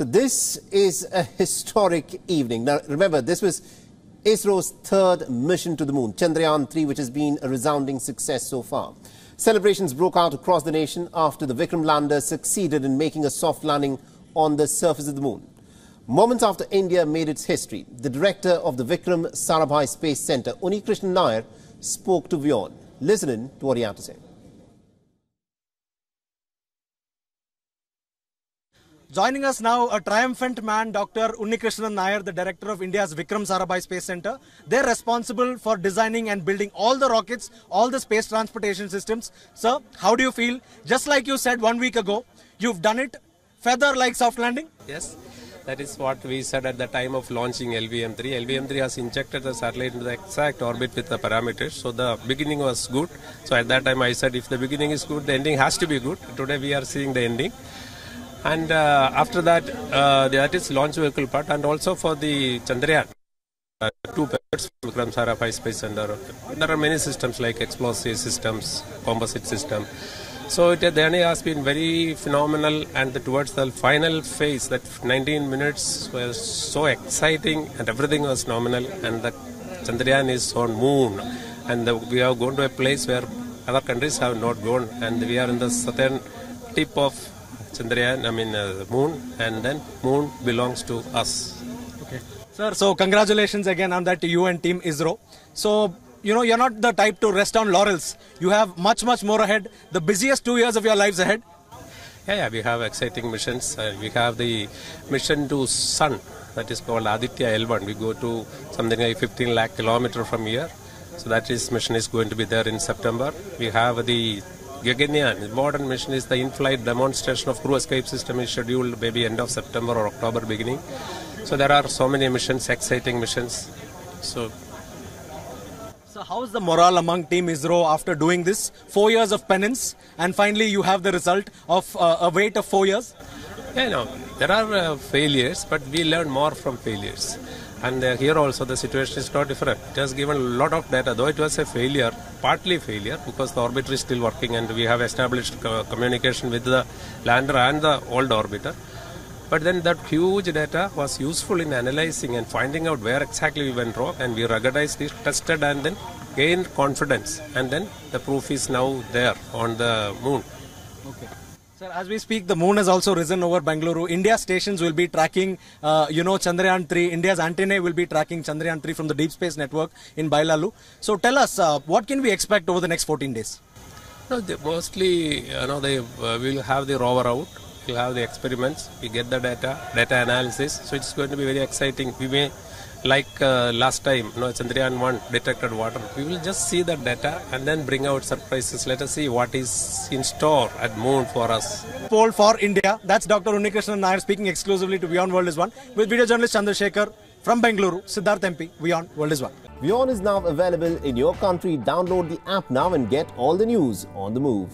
So this is a historic evening. Now remember, this was ISRO's third mission to the moon, Chandrayaan 3, which has been a resounding success so far. Celebrations broke out across the nation after the Vikram lander succeeded in making a soft landing on the surface of the moon. Moments after India made its history, the director of the Vikram Sarabhai Space Centre, Unnikrishnan Nair, spoke to WION. Listen in to what he had to say. Joining us now, a triumphant man, Dr. Unnikrishnan Nair, the director of India's Vikram Sarabhai Space Center. They're responsible for designing and building all the rockets, all the space transportation systems. Sir, how do you feel? Just like you said one week ago, you've done it. Feather like soft landing? Yes, that is what we said at the time of launching LVM-3. LVM-3 has injected the satellite into the exact orbit with the parameters. So the beginning was good. So at that time I said if the beginning is good, the ending has to be good. Today we are seeing the ending. And uh, after that, uh, that is launch vehicle part, and also for the Chandrayaan, uh, two pairs Vikram Sarabhai Space Center. There are many systems like explosive systems, composite system. So it, the journey has been very phenomenal, and the, towards the final phase, that 19 minutes was so exciting, and everything was nominal. And the Chandrayaan is on moon, and the, we have gone to a place where other countries have not gone, and we are in the southern tip of Chandrayaan, I mean uh, moon, and then moon belongs to us. Okay. Sir, so congratulations again on that you and Team ISRO. So, you know, you're not the type to rest on laurels. You have much, much more ahead. The busiest two years of your lives ahead. Yeah, yeah, we have exciting missions. Uh, we have the mission to Sun, that is called Aditya L1. We go to something like 15 lakh kilometer from here. So that is mission is going to be there in September. We have the Gaganyaan, modern mission is the in-flight demonstration of crew escape system is scheduled maybe end of September or October beginning. So there are so many missions, exciting missions. So so how is the morale among Team ISRO after doing this? Four years of penance and finally you have the result of uh, a wait of four years? Yeah, no, there are uh, failures, but we learn more from failures. And uh, here also the situation is not different. It has given a lot of data, though it was a failure, partly failure, because the orbiter is still working and we have established co- communication with the lander and the old orbiter. But then that huge data was useful in analyzing and finding out where exactly we went wrong, and we ruggedized it, tested, and then gained confidence. And then the proof is now there on the moon. Okay. Sir, as we speak, the moon has also risen over Bangalore. India stations will be tracking, uh, you know, Chandrayaan 3. India's antennae will be tracking Chandrayaan 3 from the Deep Space Network in Byalalu. So tell us, uh, what can we expect over the next 14 days? No, mostly, you know, they uh, will have the rover out. We'll have the experiments. We get the data, data analysis. So it's going to be very exciting. We may like uh, last time, you know, Chandrayaan 1 detected water. We will just see the data and then bring out surprises. Let us see what is in store at Moon for us. Poll for India. That's Dr. Unnikrishnan Nair speaking exclusively to WION World is One with video journalist Chandrasekhar from Bengaluru, Siddharth MP, WION World is One. WION is now available in your country. Download the app now and get all the news on the move.